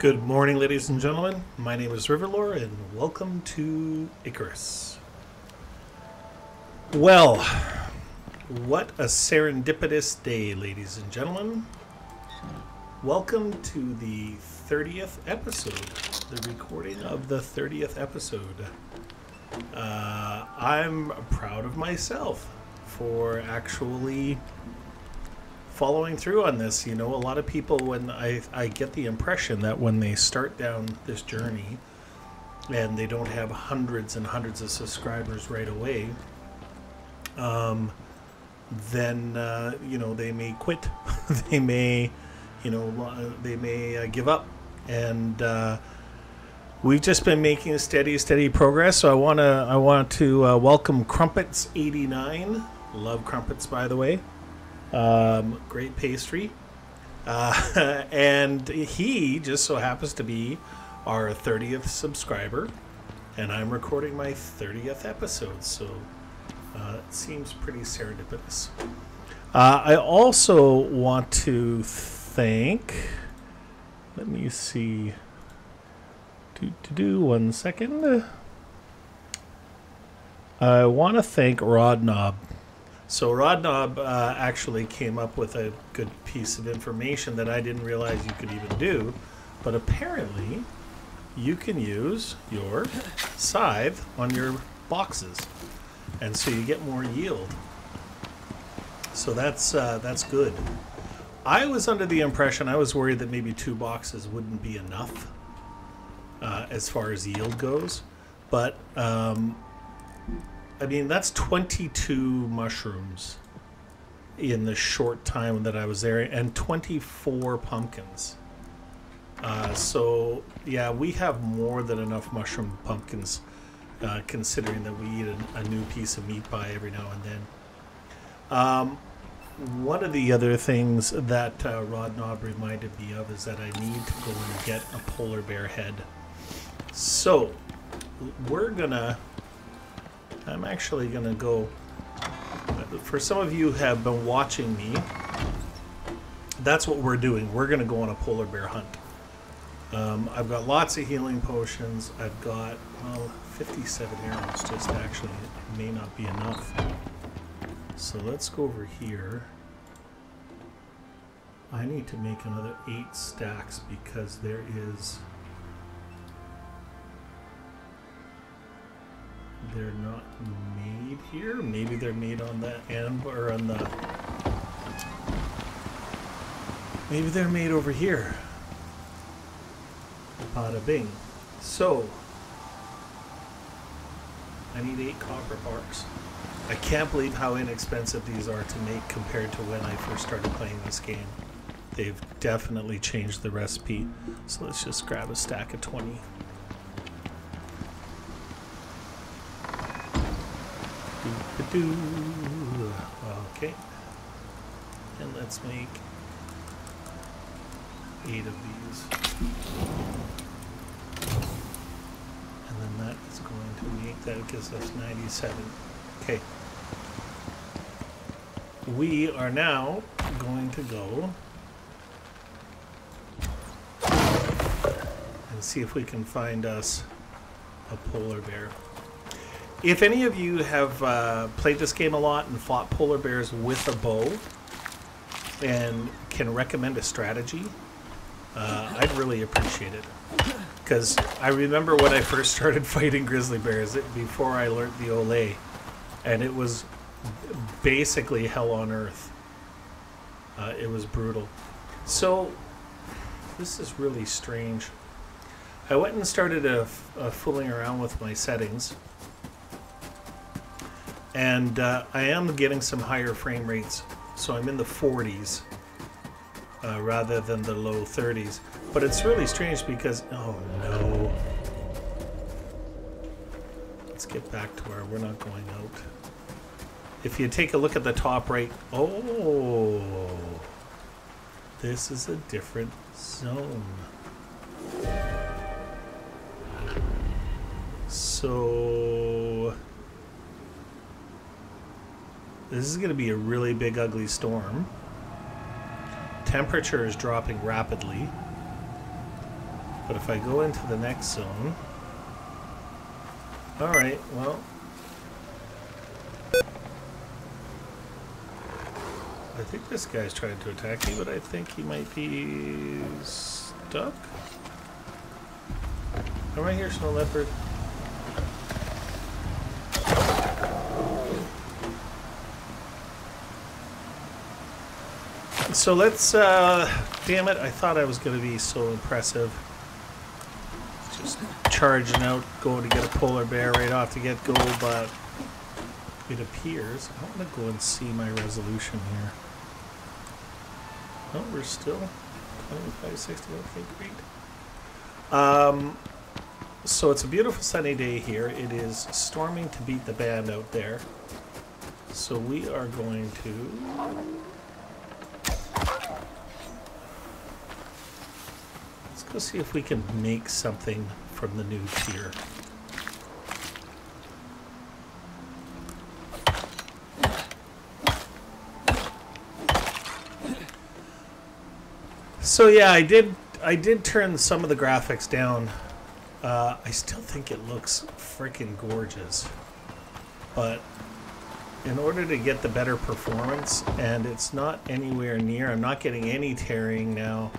Good morning, ladies and gentlemen. My name is Riverlore, and welcome to Icarus. Well, what a serendipitous day, ladies and gentlemen. Welcome to the 30th episode, the recording of the 30th episode. Uh, I'm proud of myself for actually following through on this. You know, a lot of people, when I, I get the impression that when they start down this journey and they don't have hundreds and hundreds of subscribers right away, um, then, uh, you know, they may quit. they may, you know, they may uh, give up. And, uh, We've just been making steady, steady progress. So I want to, I want to uh, welcome Crumpets eighty nine. Love crumpets, by the way. Um, great pastry. Uh, and he just so happens to be our 30th subscriber. And I'm recording my 30th episode. So uh, it seems pretty serendipitous. Uh, I also want to thank. Let me see. Do, do, do one second. I want to thank Rod Knob so Rod Knob uh, actually came up with a good piece of information that I didn't realize you could even do, but apparently you can use your scythe on your boxes, and so you get more yield. So that's uh, that's good. I was under the impression I was worried that maybe two boxes wouldn't be enough uh, as far as yield goes, but um, I mean, that's 22 mushrooms in the short time that I was there, and 24 pumpkins. Uh, so, yeah, we have more than enough mushroom pumpkins, uh, considering that we eat a, a, new piece of meat pie every now and then. Um, one of the other things that uh, Rod Knob reminded me of is that I need to go and get a polar bear head. So, we're gonna I'm actually going to go... For some of you have been watching me, that's what we're doing. We're going to go on a polar bear hunt. Um, I've got lots of healing potions. I've got, well, 57 arrows just actually. May not be enough. So let's go over here. I need to make another eight stacks because there is they're not made here. Maybe they're made on the end or on the. Maybe they're made over here. Bada bing. So, I need eight copper bars. I can't believe how inexpensive these are to make compared to when I first started playing this game. They've definitely changed the recipe. So let's just grab a stack of 20. Do. Okay. And let's make eight of these. And then that is going to make, that gives us 97. Okay. We are now going to go and see if we can find us a polar bear. If any of you have uh, played this game a lot and fought polar bears with a bow and can recommend a strategy, uh, I'd really appreciate it. Because I remember when I first started fighting grizzly bears before I learned the Olay, and it was basically hell on earth. Uh, it was brutal. So, this is really strange. I went and started a, a fooling around with my settings and uh, I am getting some higher frame rates. So I'm in the 40s uh, rather than the low 30s. But it's really strange because, oh no. Let's get back to where we're not going out. If you take a look at the top right, oh, this is a different zone. So this is going to be a really big, ugly storm. Temperature is dropping rapidly. But if I go into the next zone... Alright, well... I think this guy's trying to attack me, but I think he might be stuck. Come right here, snow leopard. So let's, uh, damn it, I thought I was going to be so impressive. Just charging out, going to get a polar bear right off the get-go, but it appears, I want to go and see my resolution here. No, we're still 25, 60, okay, great. Um, so it's a beautiful sunny day here. It is storming to beat the band out there. So we are going to Let's see if we can make something from the new tier. So yeah, I did I did turn some of the graphics down. Uh, I still think it looks freaking gorgeous, but in order to get the better performance, and it's not anywhere near. I'm not getting any tearing now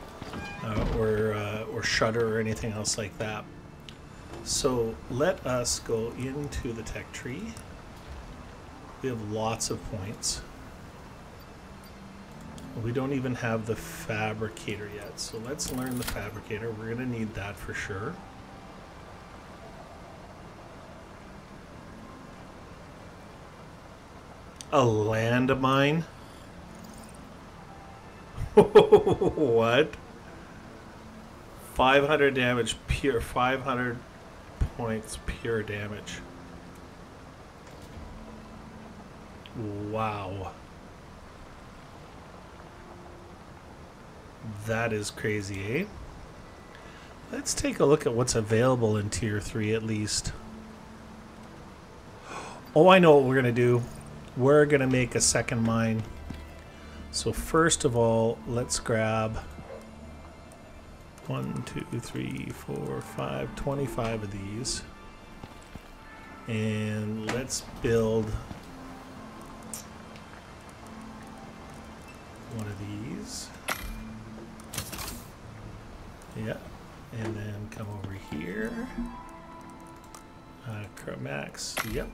uh, or, uh, or shutter or anything else like that. So let us go into the tech tree. We have lots of points. We don't even have the fabricator yet, so let's learn the fabricator. We're going to need that for sure. A landmine? what? 500 damage, pure 500 points, pure damage. Wow. That is crazy, eh? Let's take a look at what's available in Tier 3 at least. Oh, I know what we're going to do. We're going to make a second mine. So first of all, let's grab one, two, three, four, five, 25 of these. And let's build one of these. Yeah, and then come over here. Uh, yep.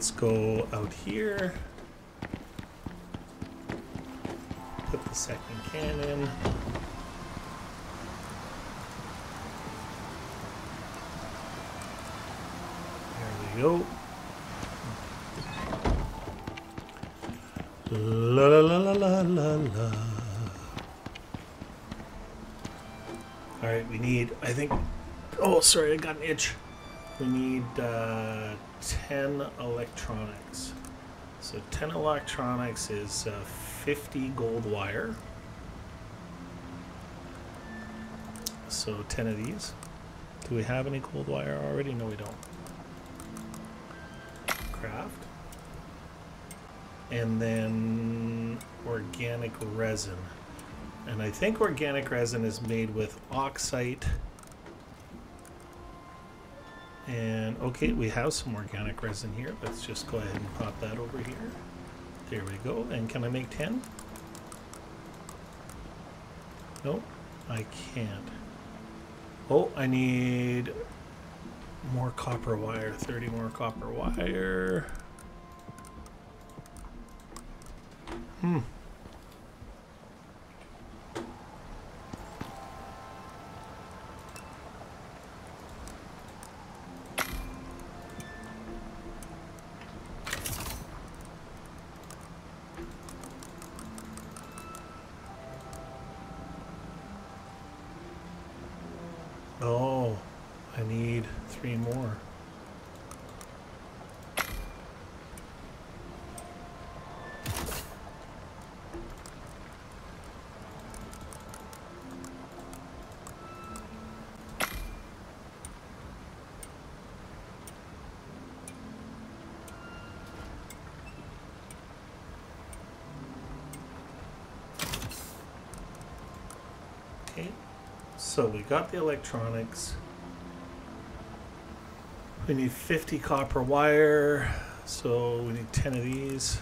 Let's go out here. Put the second cannon. There we go. La la la la la la la. Alright, we need, I think, oh, sorry, I got an itch. We need, uh, 10 electronics. So 10 electronics is uh, 50 gold wire. So 10 of these. Do we have any gold wire already? No, we don't. Craft. And then organic resin. And I think organic resin is made with oxite and okay, we have some organic resin here. Let's just go ahead and pop that over here. There we go. And can I make 10? Nope, I can't. Oh, I need more copper wire. 30 more copper wire. Hmm. So we got the electronics. We need 50 copper wire, so we need 10 of these.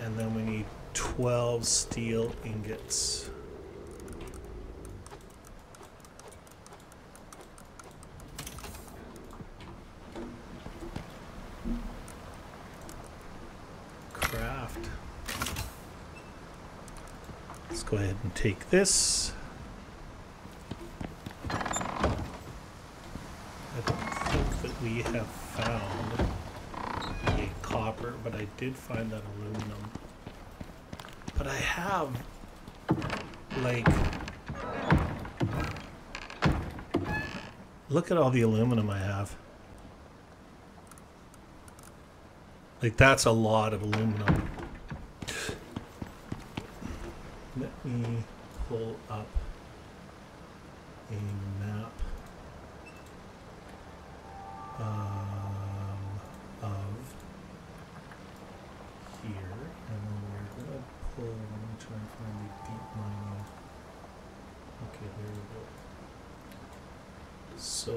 And then we need 12 steel ingots. Craft. Let's go ahead and take this. I don't think that we have found a copper, but I did find that aluminum. But I have, like, look at all the aluminum I have. Like, that's a lot of aluminum. Let me pull up a map um, of here, and then we're gonna pull. I'm gonna try and find the deep mining. Okay, there we go. So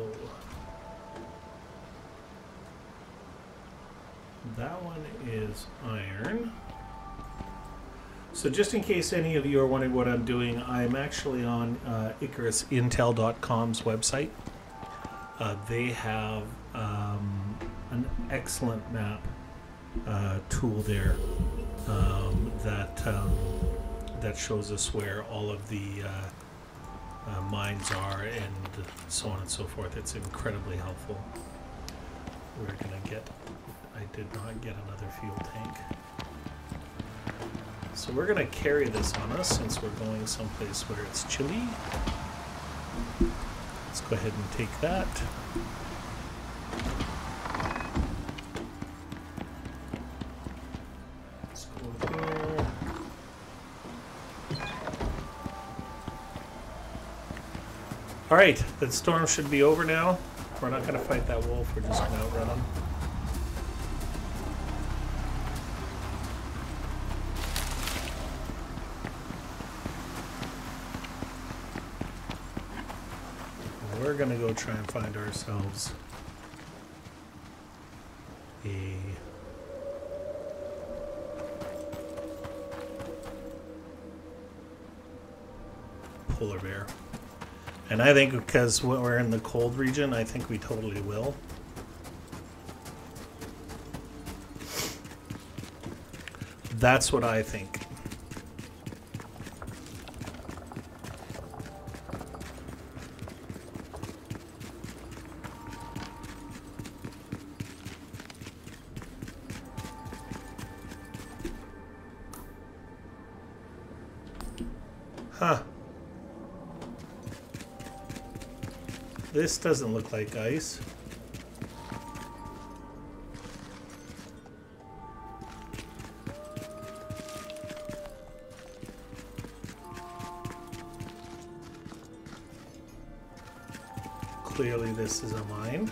that one is iron. So just in case any of you are wondering what I'm doing, I'm actually on uh, IcarusIntel.com's website. Uh, they have um, an excellent map uh, tool there um, that um, that shows us where all of the uh, uh, mines are and so on and so forth. It's incredibly helpful. We're gonna get. I did not get another fuel tank. So we're gonna carry this on us since we're going someplace where it's chilly. Let's go ahead and take that. Let's go here. All right, the storm should be over now. We're not gonna fight that wolf. We're just gonna outrun him. We're gonna go try and find ourselves a polar bear. And I think because we're in the cold region, I think we totally will. That's what I think. Doesn't look like ice. Clearly this is a mine.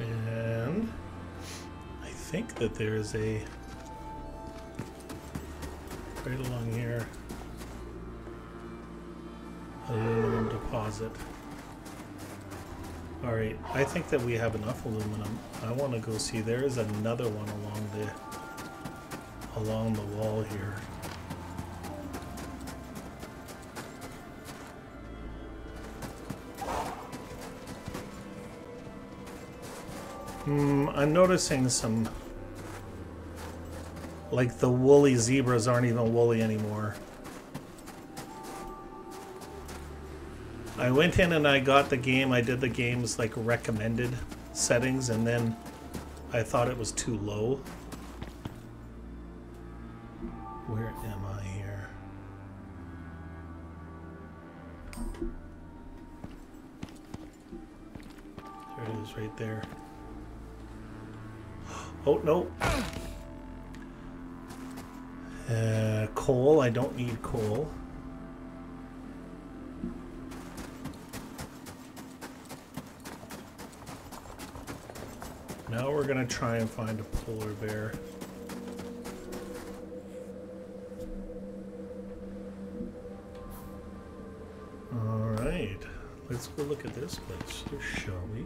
And I think that there is a right along here aluminum deposit. All right, I think that we have enough aluminum. I want to go see. There is another one along the along the wall here. Hmm, I'm noticing some like the woolly zebras aren't even woolly anymore. I went in and I got the game. I did the game's like recommended settings and then I thought it was too low. Where am I here? There it is right there. Oh, no. Uh, coal, I don't need coal. now we're gonna try and find a polar bear. Alright, let's go look at this place, shall we?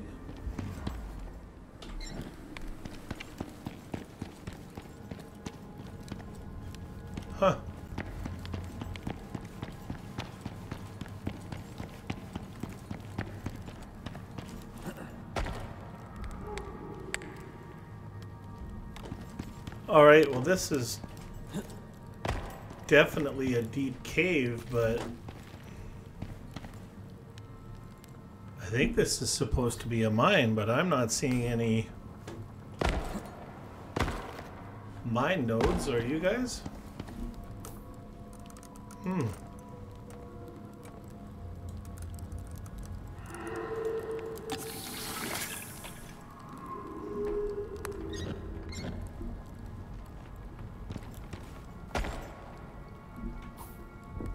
Well, this is definitely a deep cave, but I think this is supposed to be a mine, but I'm not seeing any mine nodes. Are you guys?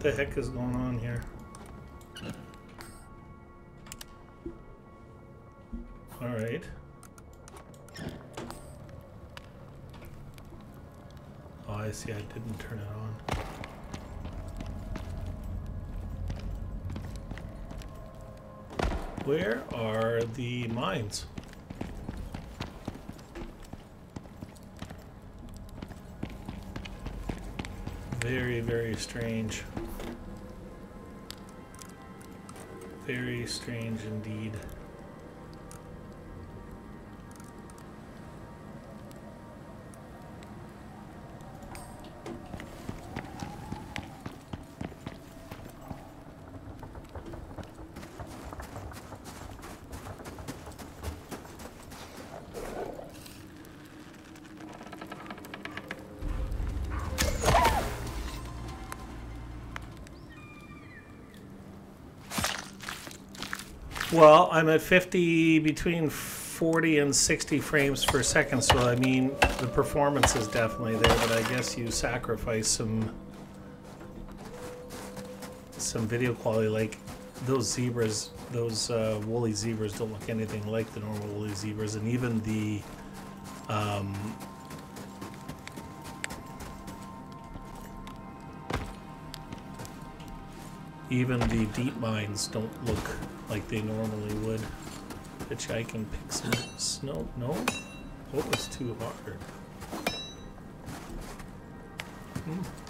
The heck is going on here? All right. Oh, I see. I didn't turn it on. Where are the mines? Very, very strange. Very strange indeed. Well, I'm at 50, between 40 and 60 frames per second, so I mean, the performance is definitely there, but I guess you sacrifice some some video quality, like those zebras, those uh, woolly zebras don't look anything like the normal woolly zebras, and even the um, even the deep mines don't look like they normally would. Which I can pick some snow. No? Oh, it's too hard. Hmm.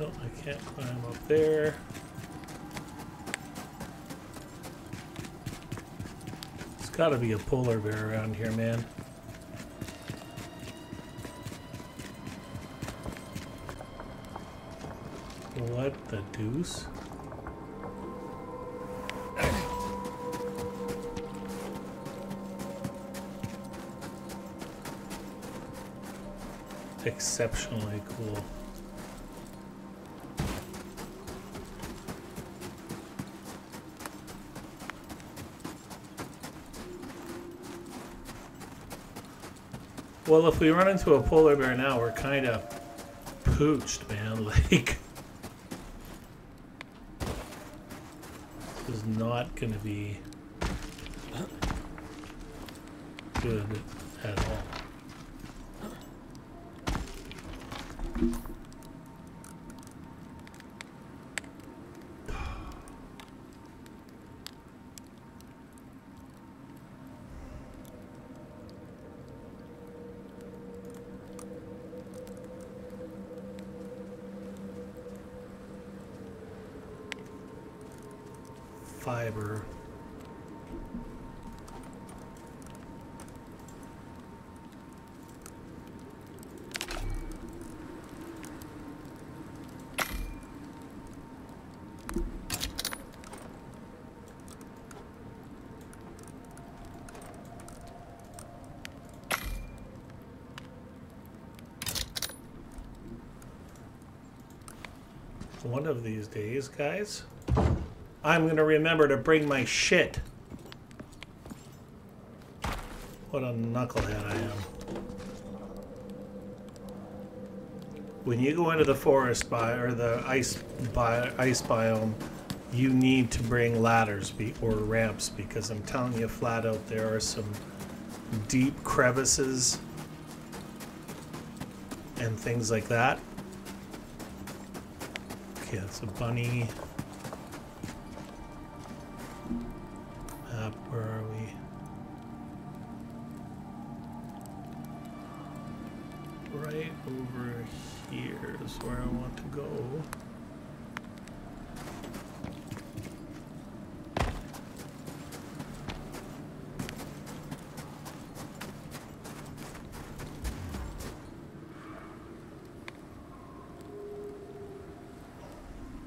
No, I can't climb up there. There's gotta be a polar bear around here, man. What the deuce? Exceptionally cool. Well, if we run into a polar bear now, we're kind of pooched, man. Like, this is not going to be good at all. fiber. One of these days, guys. I'm gonna remember to bring my shit. What a knucklehead I am. When you go into the forest bi or the ice bi ice biome, you need to bring ladders or ramps because I'm telling you flat out there are some deep crevices and things like that. Okay, that's a bunny. Over here is where I want to go.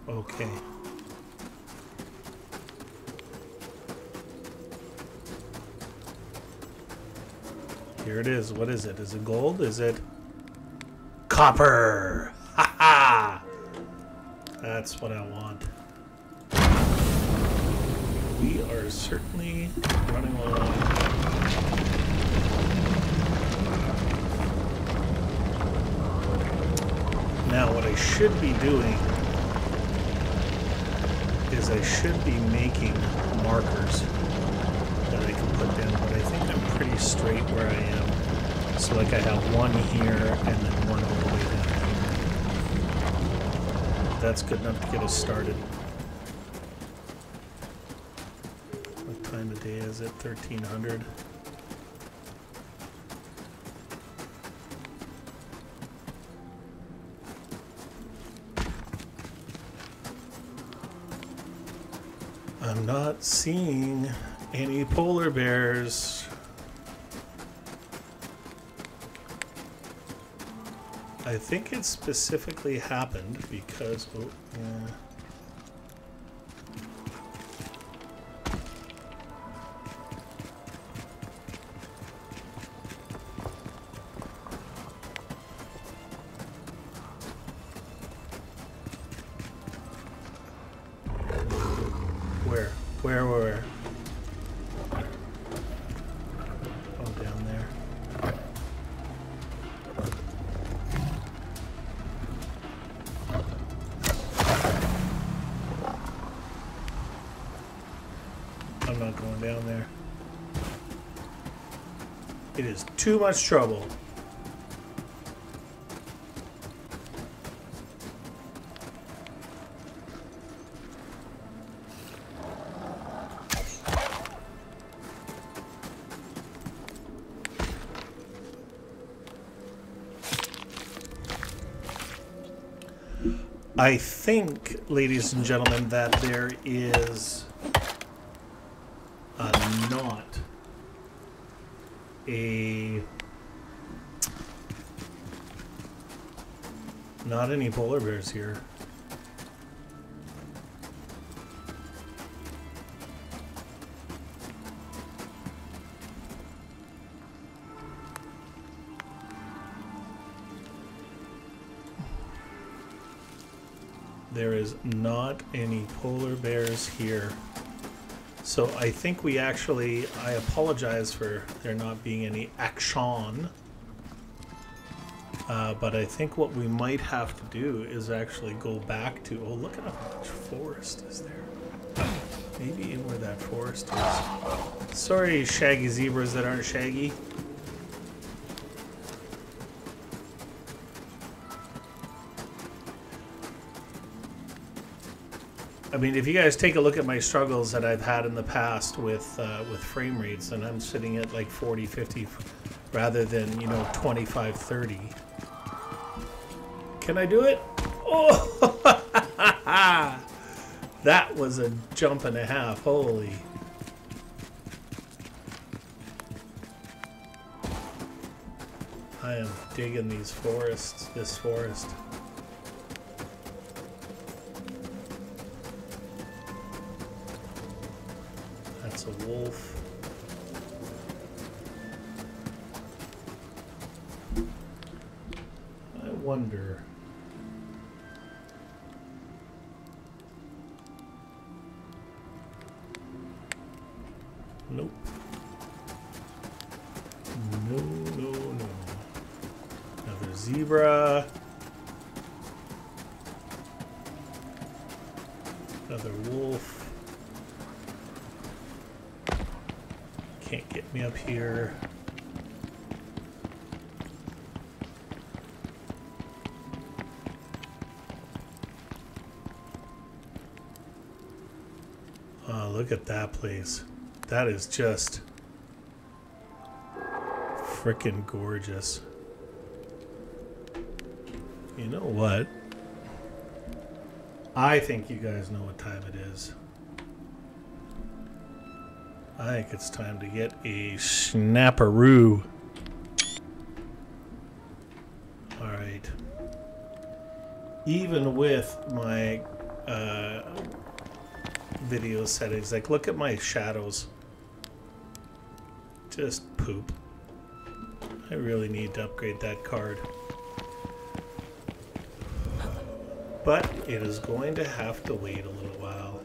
Okay. Here it is. What is it? Is it gold? Is it copper? Ha ha! That's what I want. We are certainly running along. Now, what I should be doing is I should be making markers that I can put down, but I think I'm pretty straight where I am. So like I have one here and then one all the way down. That's good enough to get us started. What time of day is it? 1300. I'm not seeing any polar bears. I think it specifically happened because, oh, yeah. Too much trouble. I think, ladies and gentlemen, that there is uh, not a not any polar bears here. There is not any polar bears here. So I think we actually, I apologize for there not being any action. Uh, but I think what we might have to do is actually go back to, oh, look at how much forest is there. Maybe in where that forest is. Sorry, shaggy zebras that aren't shaggy. I mean, if you guys take a look at my struggles that I've had in the past with uh, with frame rates, and I'm sitting at like 40, 50 rather than, you know, 25, 30. Can I do it? Oh! that was a jump and a half. Holy. I am digging these forests, this forest. Place. That is just freaking gorgeous. You know what? I think you guys know what time it is. I think it's time to get a snapperoo. Alright. Even with my uh, video settings, like look at my shadows. Just poop. I really need to upgrade that card. But it is going to have to wait a little while.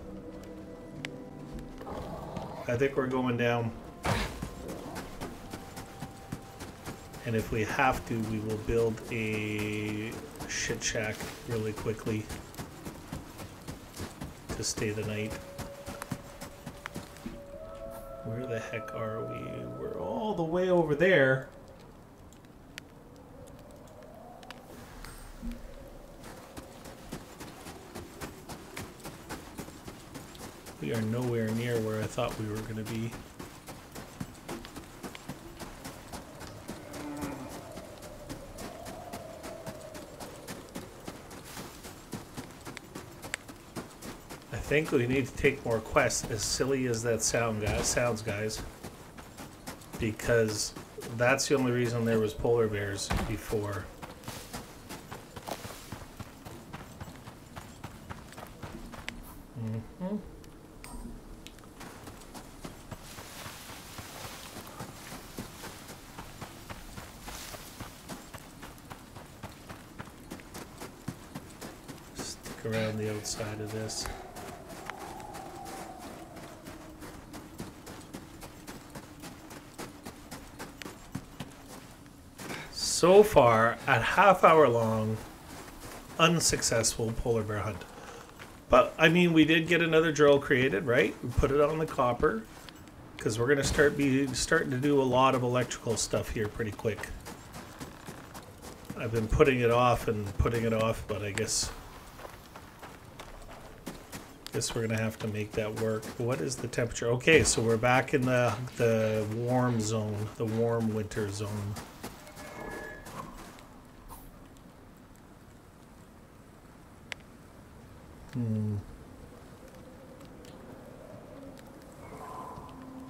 I think we're going down. And if we have to, we will build a shit shack really quickly to stay the night. The heck are we? We're all the way over there. We are nowhere near where I thought we were going to be. Think we need to take more quests, as silly as that sound guys, sounds, guys. Because that's the only reason there was polar bears before. Mhm. Stick around the outside of this. So far, at half hour long, unsuccessful polar bear hunt. But I mean, we did get another drill created, right? We put it on the copper because we're gonna start be starting to do a lot of electrical stuff here pretty quick. I've been putting it off and putting it off, but I guess guess we're gonna have to make that work. What is the temperature? Okay, so we're back in the the warm zone, the warm winter zone. Hmm.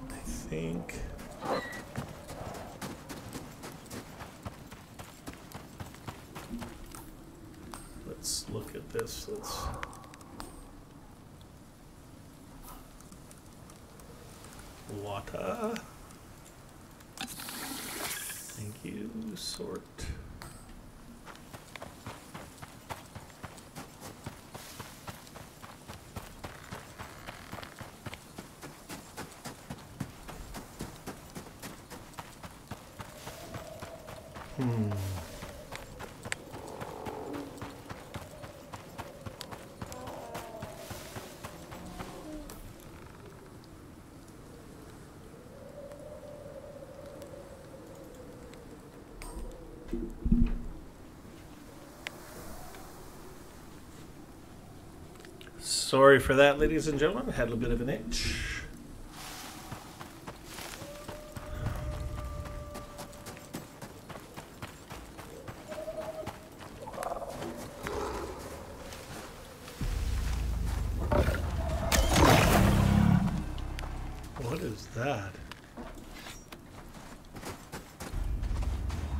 I think. Let's look at this. Let's. Water. Thank you. Sort. Hmm. Sorry for that, ladies and gentlemen. Had a little bit of an itch. What is that?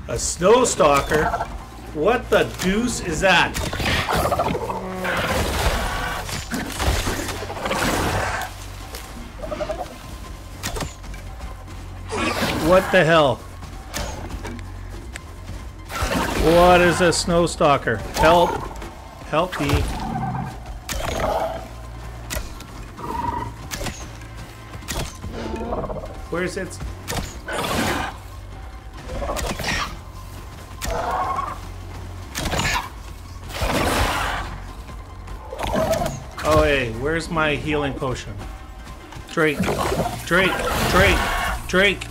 A snow stalker? What the deuce is that? What the hell? What is a snow stalker? Help! Help me. Where's it? Oh, hey, where's my healing potion? Drake, Drake, Drake, Drake.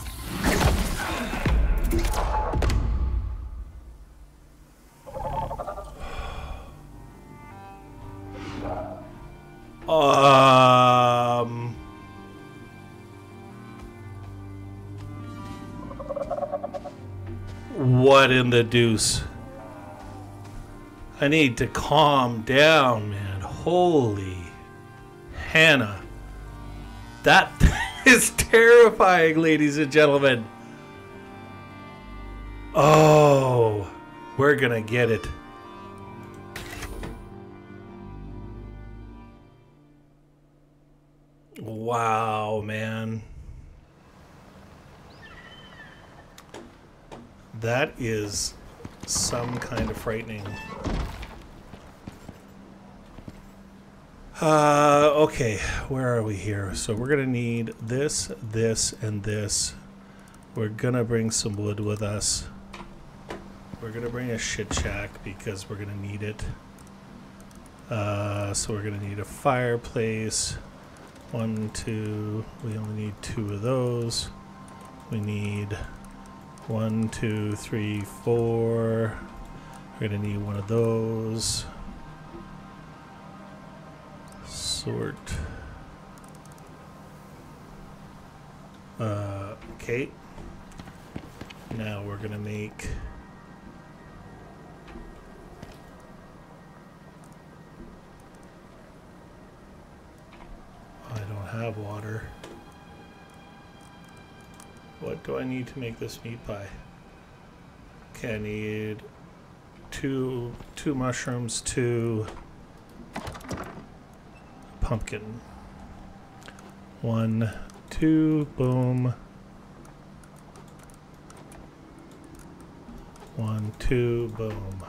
In the deuce? I need to calm down, man. Holy Hannah. That is terrifying, ladies and gentlemen. Oh, we're gonna get it. Wow, man. That is some kind of frightening. Uh, okay, where are we here? So we're gonna need this, this, and this. We're gonna bring some wood with us. We're gonna bring a shit shack because we're gonna need it. Uh, so we're gonna need a fireplace. One, two, we only need two of those. We need one, two, three, four. We're gonna need one of those. Sort. Uh, okay. Now we're gonna make What do I need to make this meat pie? Okay, I need two two mushrooms, two pumpkin. One, two, boom. One, two, boom.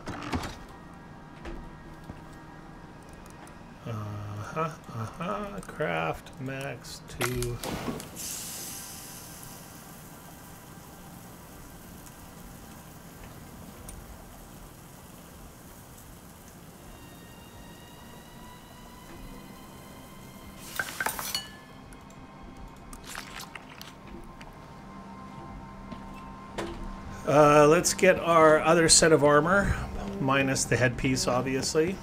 Uh-huh, uh-huh, craft, max, two. Let's get our other set of armor, minus the headpiece, obviously.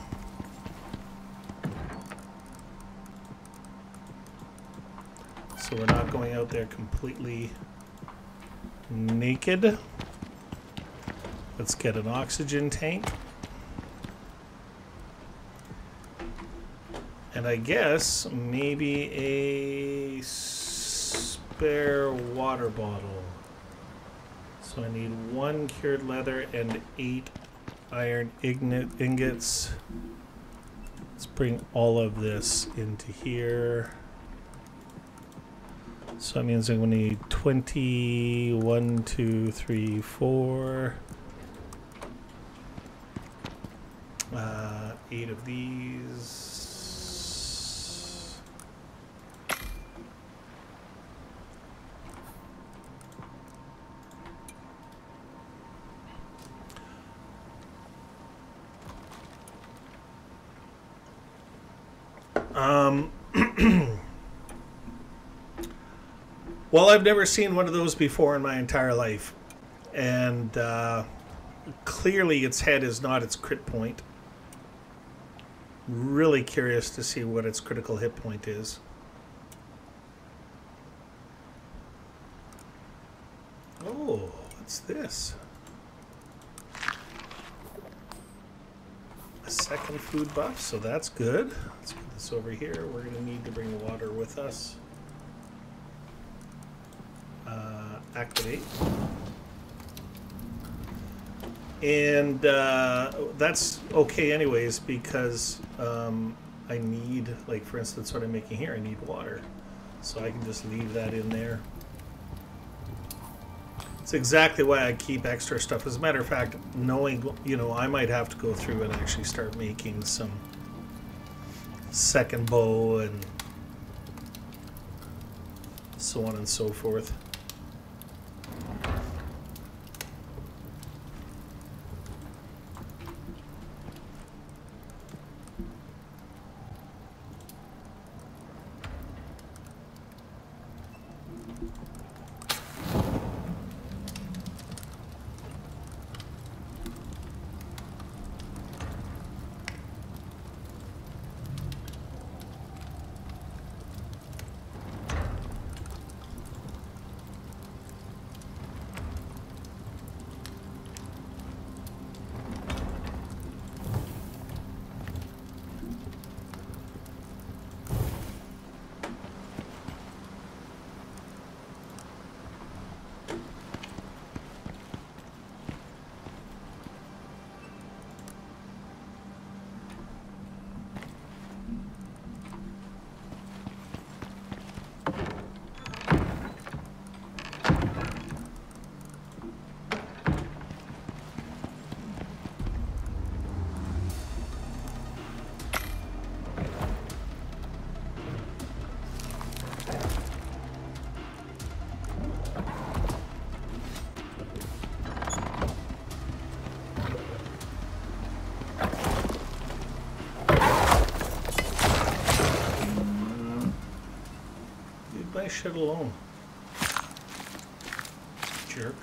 So we're not going out there completely naked. Let's get an oxygen tank. And I guess maybe a spare water bottle. So I need one cured leather and eight iron ingots. Let's bring all of this into here. So that means I'm going to need 20, 1, 2, 3, 4. Uh, eight of these. Um, well, I've never seen one of those before in my entire life. And uh, clearly, its head is not its crit point. Really curious to see what its critical hit point is. Oh, what's this? A second food buff, so that's good. Let's put this over here. We're going to need to bring water with us. Uh, activate. And uh, that's okay anyways because um, I need, like for instance what I'm making here, I need water. So I can just leave that in there. It's exactly why I keep extra stuff. As a matter of fact, knowing, you know, I might have to go through and actually start making some second bow and so on and so forth. Leave my shit alone. Jerk.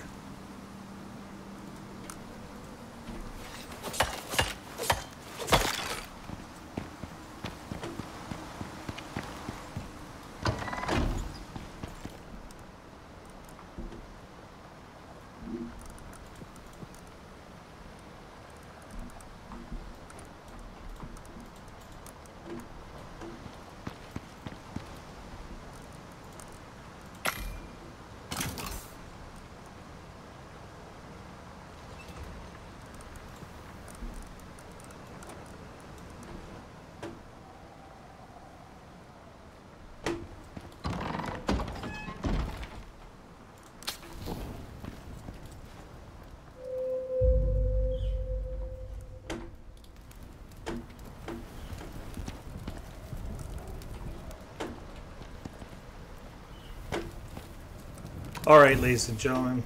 All right, ladies and gentlemen.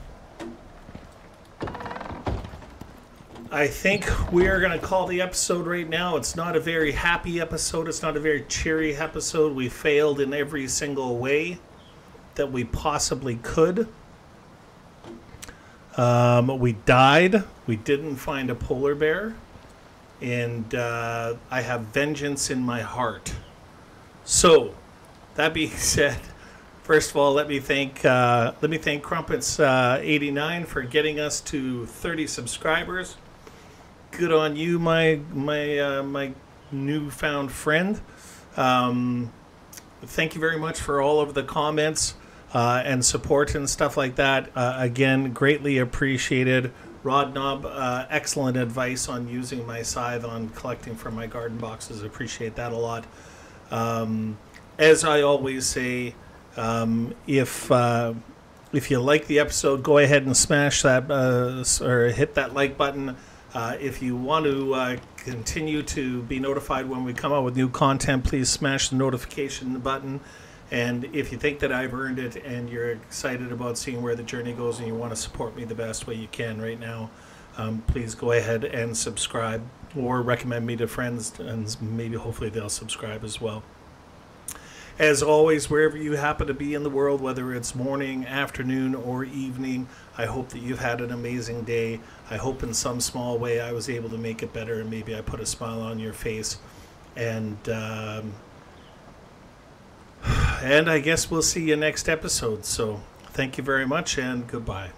I think we are going to call the episode right now. It's not a very happy episode. It's not a very cheery episode. We failed in every single way that we possibly could. Um, we died. We didn't find a polar bear. And uh, I have vengeance in my heart. So, that being said, First of all, let me thank uh, let me thank Crumpets uh, eighty nine for getting us to thirty subscribers. Good on you, my my uh, my newfound friend. Um, thank you very much for all of the comments uh, and support and stuff like that. Uh, again, greatly appreciated. Rod Knob, uh, excellent advice on using my scythe on collecting from my garden boxes. Appreciate that a lot. Um, as I always say. Um, if uh, if you like the episode, go ahead and smash that uh, or hit that like button. Uh, if you want to uh, continue to be notified when we come out with new content, please smash the notification button. And if you think that I've earned it and you're excited about seeing where the journey goes and you want to support me the best way you can right now, um, please go ahead and subscribe or recommend me to friends and maybe hopefully they'll subscribe as well. As always, wherever you happen to be in the world, whether it's morning, afternoon, or evening, I hope that you've had an amazing day. I hope in some small way I was able to make it better and maybe I put a smile on your face. And, um, and I guess we'll see you next episode. So thank you very much and goodbye.